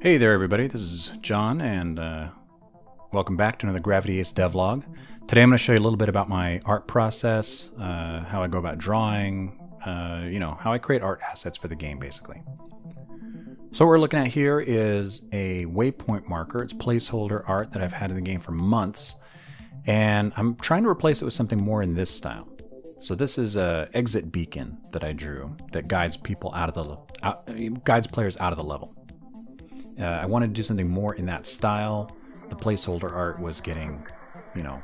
Hey there, everybody. This is John, and uh, welcome back to another Gravity Ace devlog. Today, I'm going to show you a little bit about my art process, uh, how I go about drawing, uh, you know, how I create art assets for the game, basically. So what we're looking at here is a waypoint marker. It's placeholder art that I've had in the game for months, and I'm trying to replace it with something more in this style. So this is a exit beacon that I drew that guides people out of the out, guides players out of the level. Uh, I wanted to do something more in that style. The placeholder art was getting, you know,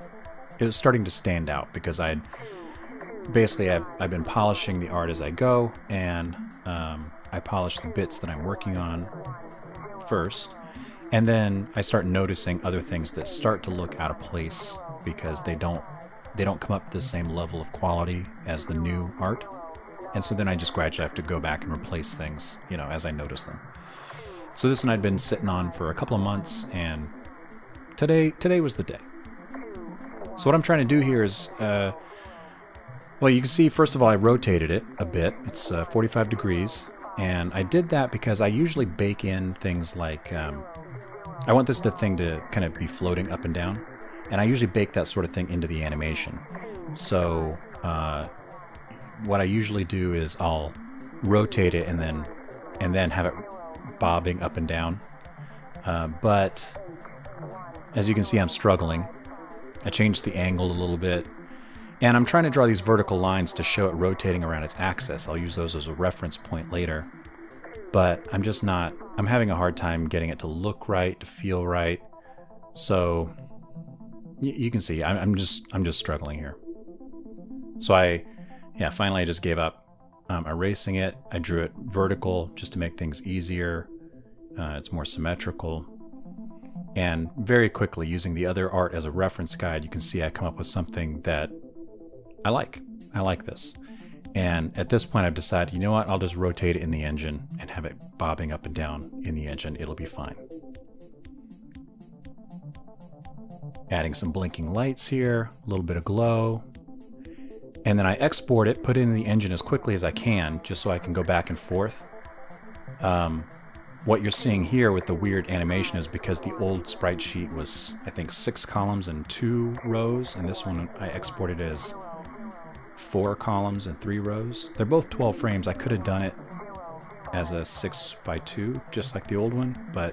it was starting to stand out because I'd basically I've, I've been polishing the art as I go, and um, I polish the bits that I'm working on first, and then I start noticing other things that start to look out of place because they don't they don't come up to the same level of quality as the new art. And so then I just gradually have to go back and replace things, you know, as I notice them. So this one I'd been sitting on for a couple of months, and today today was the day. So what I'm trying to do here is, uh, well, you can see first of all I rotated it a bit. It's uh, 45 degrees, and I did that because I usually bake in things like um, I want this thing to kind of be floating up and down, and I usually bake that sort of thing into the animation. So uh, what I usually do is I'll rotate it and then and then have it bobbing up and down. Uh, but as you can see, I'm struggling. I changed the angle a little bit. And I'm trying to draw these vertical lines to show it rotating around its axis. I'll use those as a reference point later. But I'm just not, I'm having a hard time getting it to look right, to feel right. So you can see, I'm just, I'm just struggling here. So I, yeah, finally I just gave up um, erasing it. I drew it vertical just to make things easier. Uh, it's more symmetrical. And very quickly, using the other art as a reference guide, you can see I come up with something that I like. I like this. And at this point, I've decided, you know what, I'll just rotate it in the engine and have it bobbing up and down in the engine. It'll be fine. Adding some blinking lights here, a little bit of glow, and then I export it, put it in the engine as quickly as I can, just so I can go back and forth. Um, what you're seeing here with the weird animation is because the old sprite sheet was, I think, six columns and two rows, and this one I exported as four columns and three rows. They're both 12 frames. I could have done it as a six by two, just like the old one, but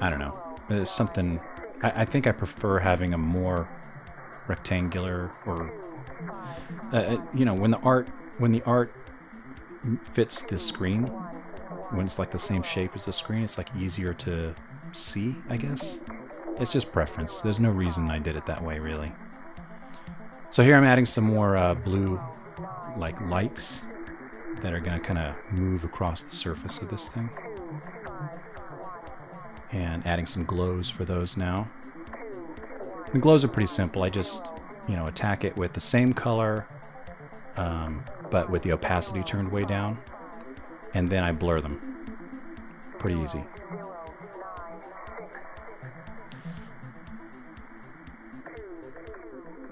I don't know. There's something. I, I think I prefer having a more rectangular or uh, uh, you know, when the art when the art fits the screen, when it's like the same shape as the screen, it's like easier to see, I guess. It's just preference. There's no reason I did it that way, really. So here I'm adding some more uh, blue, like lights that are going to kind of move across the surface of this thing. And adding some glows for those now. The glows are pretty simple. I just you know, attack it with the same color, um, but with the opacity turned way down. And then I blur them. Pretty easy.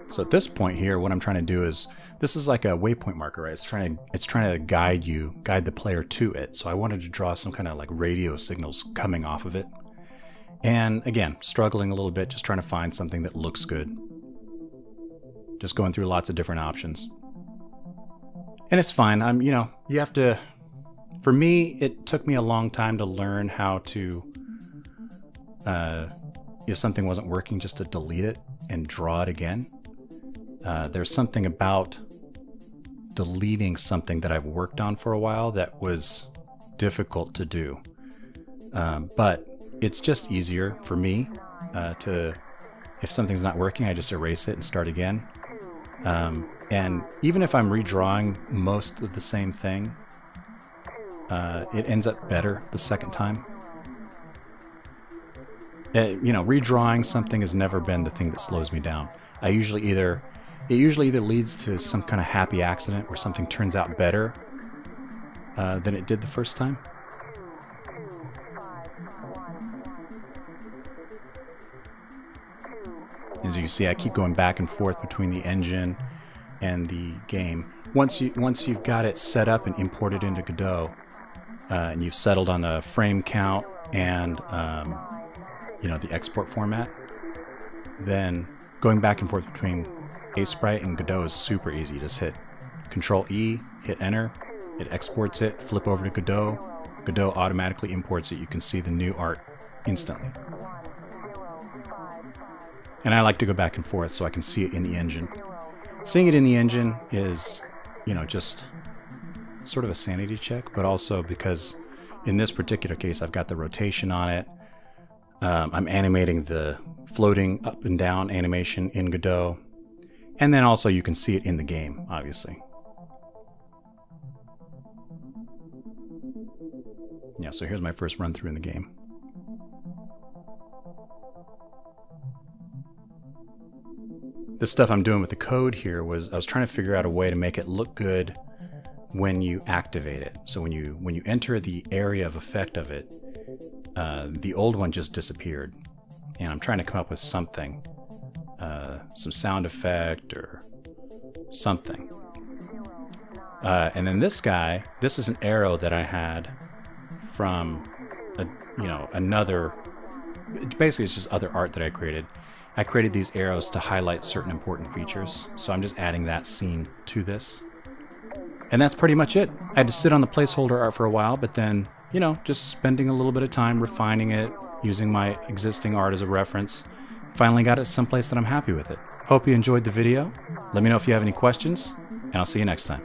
So at this point here, what I'm trying to do is, this is like a waypoint marker, right? It's trying to, it's trying to guide you, guide the player to it. So I wanted to draw some kind of like radio signals coming off of it. And again, struggling a little bit, just trying to find something that looks good. Just going through lots of different options. And it's fine. I'm, you know, you have to. For me, it took me a long time to learn how to. Uh, if something wasn't working, just to delete it and draw it again. Uh, there's something about deleting something that I've worked on for a while that was difficult to do. Um, but it's just easier for me uh, to, if something's not working, I just erase it and start again. Um, and even if I'm redrawing most of the same thing, uh, it ends up better the second time. Uh, you know, redrawing something has never been the thing that slows me down. I usually either, it usually either leads to some kind of happy accident where something turns out better uh, than it did the first time. As you can see, I keep going back and forth between the engine and the game. Once you once you've got it set up and imported into Godot, uh, and you've settled on a frame count and um, you know the export format, then going back and forth between Aseprite and Godot is super easy. Just hit Control E, hit Enter, it exports it, flip over to Godot. Godot automatically imports it. You can see the new art instantly. And I like to go back and forth so I can see it in the engine. Seeing it in the engine is, you know, just sort of a sanity check, but also because in this particular case, I've got the rotation on it. Um, I'm animating the floating up and down animation in Godot. And then also you can see it in the game, obviously. Yeah, so here's my first run through in the game. This stuff I'm doing with the code here was I was trying to figure out a way to make it look good when you activate it. So when you when you enter the area of effect of it, uh, the old one just disappeared, and I'm trying to come up with something, uh, some sound effect or something. Uh, and then this guy, this is an arrow that I had from, a, you know, another. Basically, it's just other art that I created. I created these arrows to highlight certain important features, so I'm just adding that scene to this. And that's pretty much it. I had to sit on the placeholder art for a while, but then, you know, just spending a little bit of time refining it, using my existing art as a reference. Finally got it someplace that I'm happy with it. Hope you enjoyed the video. Let me know if you have any questions, and I'll see you next time.